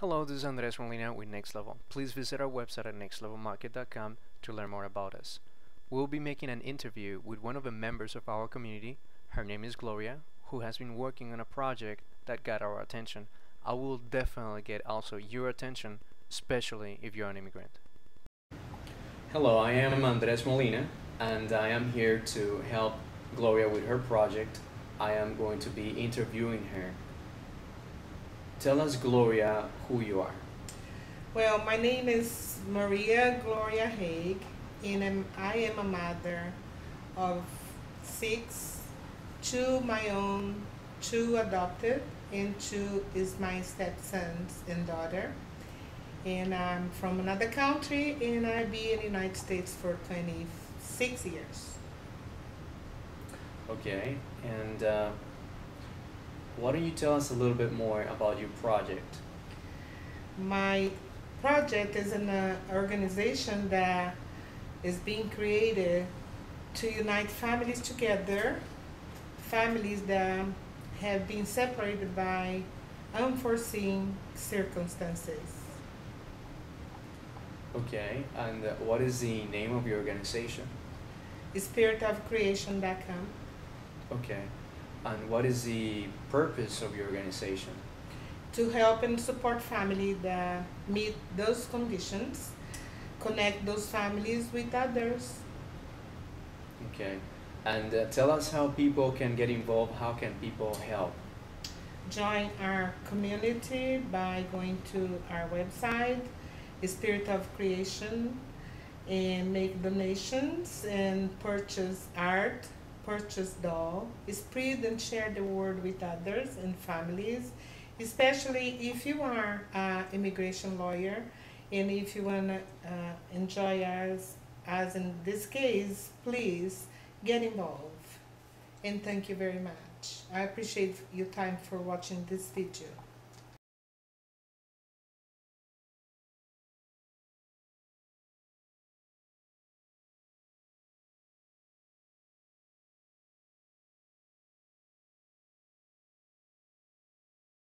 Hello, this is Andres Molina with Next Level. Please visit our website at nextlevelmarket.com to learn more about us. We'll be making an interview with one of the members of our community. Her name is Gloria, who has been working on a project that got our attention. I will definitely get also your attention, especially if you're an immigrant. Hello, I am Andres Molina, and I am here to help Gloria with her project. I am going to be interviewing her. Tell us, Gloria, who you are. Well, my name is Maria Gloria Haag, and I'm, I am a mother of six, two my own, two adopted, and two is my stepsons and daughter. And I'm from another country, and I've been in the United States for 26 years. Okay, and uh, why don't you tell us a little bit more about your project? My project is an uh, organization that is being created to unite families together, families that have been separated by unforeseen circumstances. Okay, and uh, what is the name of your organization? Spiritofcreation.com. Okay, and what is the purpose of your organization? to help and support families that meet those conditions, connect those families with others. Okay, and uh, tell us how people can get involved. How can people help? Join our community by going to our website, Spirit of Creation, and make donations and purchase art, purchase doll, spread and share the word with others and families, especially if you are an immigration lawyer and if you want to uh, enjoy us, as in this case, please get involved. And thank you very much. I appreciate your time for watching this video.